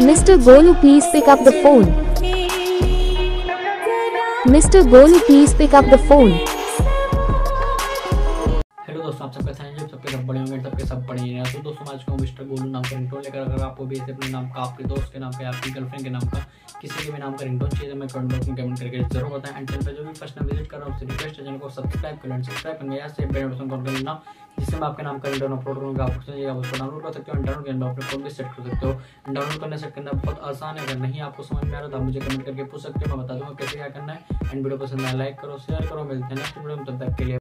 Mr. Golu, please pick up the phone. Mr. Golu, please pick up the phone. तो दोस्तों आज को mister Golu नाम का रिंगटोन लेकर अगर आपको भी ऐसे अपने नाम का आपके दोस्त के नाम का आपकी गर्लफ्रेंड के नाम का किसी के भी नाम का रिंगटोन चाहिए तो मैं कमेंट बॉक्स में कमेंट करके ज़रूर बताएँ एंड चैनल पर जो भी फ़र्स्ट टाइम विज़िट कर रहा हूँ उससे रिक्वेस्ट चैनल को सब्सक्राइब कर सब्सक्राइब करने या से बेल बटन कॉल कर लेना जिससे मैं आपके नाम का इंटरन अपलोड करूँगा, आप आप उसको डाउनलोड कर सकते हो इंटरनेट के अंदर अपने फ़ोन भी सेट कर सकते हो। डाउनलोड करने सेट करना बहुत आसान है, अगर नहीं आपको समझ में आ रहा तो आप मुझे कमेंट करके पूछ सकते हो, मैं बता दूँगा कैसे क्या करना है। एंड वीडियो पसंद आए लाइक करो शेयर करो, मिलते हैं नेक्स्ट वीडियो में, तब तक के लिए।